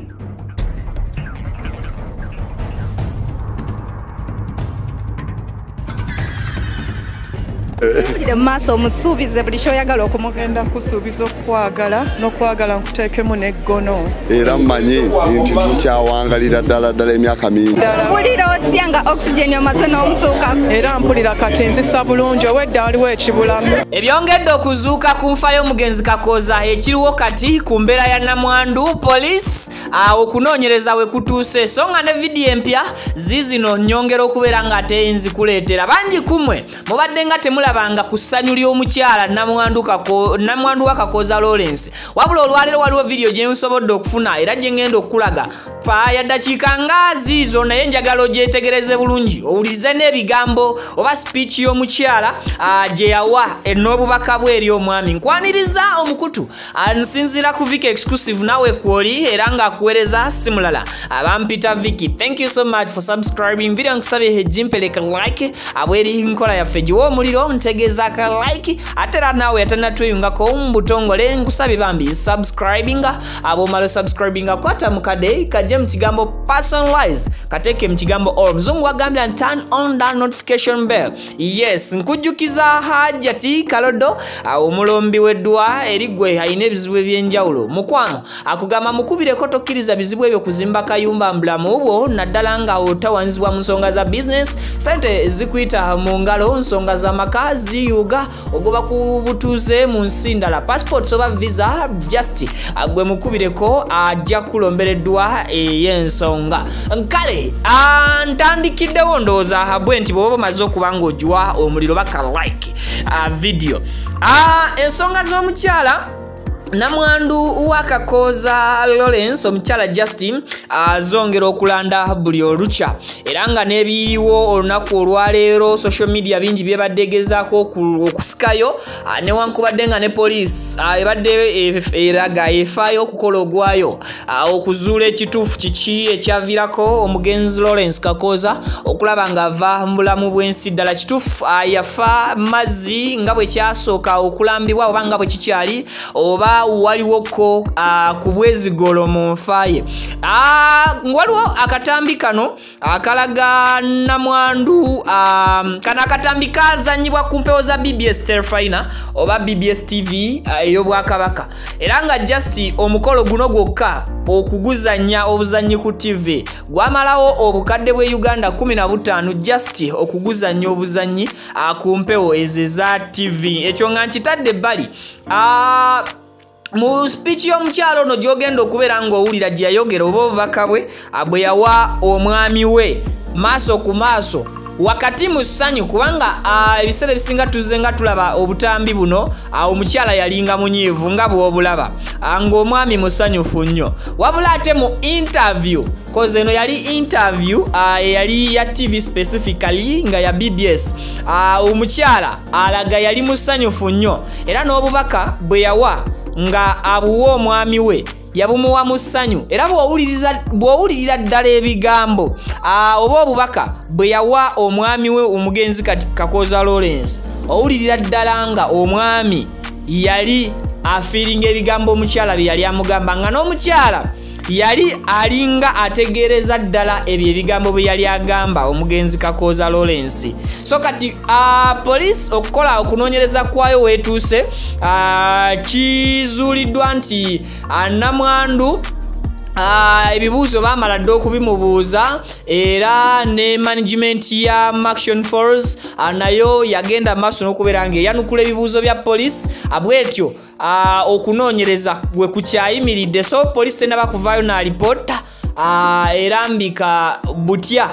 you. Ire mu maaso omusuubize buli kyoyagala okumugenda. Genda kusuubiza okukwagala n'okwagala nkuteekemu n'eggono era mmanyi nti tukyawangalira ddala ddala emyaka mingi. Mpulira otya nga oxygen omaze n'omutuukako era mpulira kati nzisa bulungi owedde waliwo ekibulamu. Ebyongedde okuzuuka ku nfa y'omugenzi kakooza ekiriwo kati ku mbeera ya namwandu poliisi okunoonyereza we kutuuse so nga ne vidiyo empya ziizino nnyongera okubeera ng'ate nzikuleetera bangi kumwe mubadde nga temulabanga ku ssanyu ly'omukyala namwandu wa kakooza lawrence wabula olwaleero waliwo vidiyo gye nsobodde okufuna era gye ngenda okukulaga fa ya ddakiika nga ziizo naye njagala ogyetegereze bulungi owulirize n'ebigambo oba sipiiki y'omukyala gye yawa n'obubaka bwe eri omwami. Nkwaniriza omukutu nsinziira ku viki exclusive nawe kwoli era ng'akuweereza si mulala. Abampita viki thank you so much for subscribing. Video nkusabye hejjimpeleka like abweri nkola yaffe giwa omuliro ntegeeza aka like ate era naawe yatanatweyungako mu butongole nkusabye bambi subscribinga abomala subscribinga kwata mukade kajje mu kigambo personalize kateeke mu kigambo all. Muzungu wagambye nti turn on that notification bell. Yes nkujjukiza hajati kalodo omulombi weddwa eri gwe alina ebizibu ebyenjawulo. Mukwano akugamba mukubireko tokkiriza bizibu ebyo kuzimba kayumba mbulamu bwo naddala nga otawanzibwa mu nsonga za bizinesi sente zikuyita mu ngalo nsonga z'amaka ziyuga ogoba ku butuuze mu nsi ndala. Passports oba visa just gwe mukubireko ajja kulombereddwa ey'ensonga kale ah, ntandikiddewo ndowooza bwe nti bw'oba omaze okuba ng'ogiwa omuliro baka like ah, video. Ah, ensonga z'omukyala namwandu wakakooza lawrence omukyala justin azongera okulanda buli olukya era nga n'ebiriwo olunaku olwaleero social media bingi byebaddegezaako oku- okusikayo ah, newankubadde nga ne poliisi ah, ebadde eraga efaayo okukola ogwayo. Ah, okuzuula ekituufu kiki ekyaviirako omugenzi lawrence kakooza okulaba ng'ava mu bulamu bw'ensi ddala? Kituufu yafa mazzi nga bwe kyasooka okulambibwa oba nga bwe kikyali oba waliwoko uh, ku bwezigolo mu nfa ye. Waliwo akatambi kano akalaga namwandu kano akatambi kazanyibwa ku mpewo za bbs telefina oba bbs tv ey'obwakabaka. Era nga just omukolo guno gwokka okuguzanya obuzanyi ku tv gwamalawo obukadde bwe uganda 15 just okuguzanya obuzanyi uh, ku mpewo ezo eza tv ekyo nga nkitadde ebbali mu spiiki y'omukyalo ono gy'ogenda okubeera ng'owulira gye yayogera oba obubaka bwe bwe yawa omwami we. Maaso ku maaso wakati mu ssanyu kubanga ebiseera ebisinga tuzze nga tulaba obutambi buno omukyala yalinga munyiivu nga bw'obulaba. Ng'omwami musanyufu nnyo. Wabula ate mu interview koze eno yali interview uh, eyali ya tv specifically nga ya bbs omukyala alaga yali musanyufu nnyo. Era n'obubaka bwe yawa nga abuwa omwami we yabumuwa mu ssanyu. Era bw'owuliriza- ddala ebigambo oba obubaka bwe yawa omwami we omugenzi kati kakooza lawrence owulirira ddala nga omwami yali afiiringa ebigambo omukyala bye yali amugamba nga n'omukyala yali alinga ategeereza ddala ebyo ebigambo bye yali agamba omugenzi kakooza lawrence. So kati uh, poliisi okukola okunoonyereza kwayo weetuuse uh, kizuuliddwa nti uh, namwandu Ah, ebibuuzo baamala dde okubimubuuza era ne management ya maction force ah, nayo yagenda maaso n'okubeera ng'eyanukula ebibuuzo bya poliisi bwetyo ah, okunoonyereza bwe kukyayimiridde. So poliisi tenaba kuvaayo n'alipoota ah, erambika butya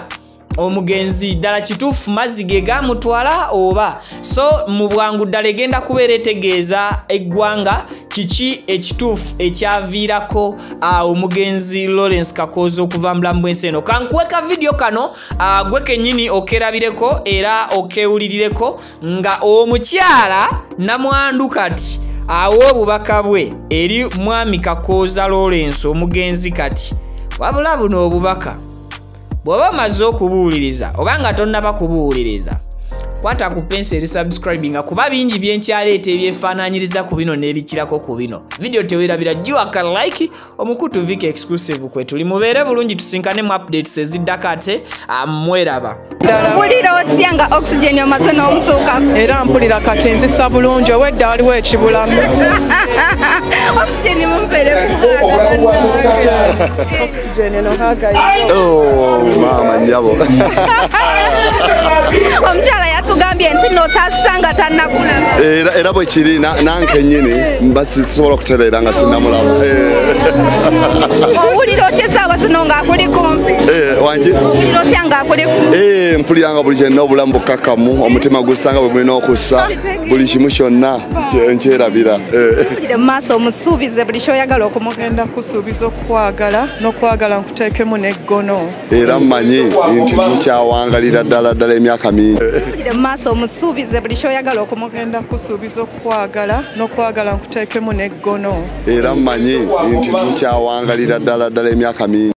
omugenzi ddala kituufu mazzi ge gamutwala oba? So mu bwangu ddala egenda kubeera etegeeza eggwanga kiki ekituufu ekyaviirako uh, omugenzi lawrence kakooza okuva mu bulamu bw'ensi eno? Kankuweka vidiyo kano uh, gwe kennyini okerabireko era okewulirireko nga omukyala namwandu kati awa obubaka bwe eri mwami kakooza lawrence omugenzi kati wabula buno obubaka bw'oba omaze okubuwuliriza oba nga tonnaba kubuwuliriza kwata ku pensi eri subscribinga kuba bingi byenkyaleeta ebyefaananyiriza ku bino n'ebikirako ku bino. Vidiyo teweerabira giwaka like omukutu vik exclusive kwe tuli mubeere bulungi tusinkane mu updates eziddako ate ah, mweraba. Ddala mpulira otya nga oxygen omaze n'omutuukako era mpulira kati nzisa bulungi owedda waliwo ekibulamu. Oh, omukyala yatugambye nti notasanga tannakulaba era era bwe kiri na- nanke nyini mba sisobola okutereera nga sinnamulaba Eh, owulira otya esaawa zino ng'akuli kumpi eh, ng'akuli kumpi Eh, buli kyenna obulamu bukkakkamu omutima gussanga bwe mulina okussa buli kimu kyonna kye- nkyerabira Eh. ire mu maaso omusuubize buli kyoyagala okumuga genda kusuubiza okukwagala n'okwagala nkuteekemu n'eggono. Era mmanyi nti tukyawangalira ddala ddala emyaka mingi. Ire mu maaso omusuubize buli kyoyagala okumuga genda kusuubiza okukwagala n'okwagala nkuteekemu n'eggono. Era mmanyi nti tukyawangalira ddala ddala emyaka mingi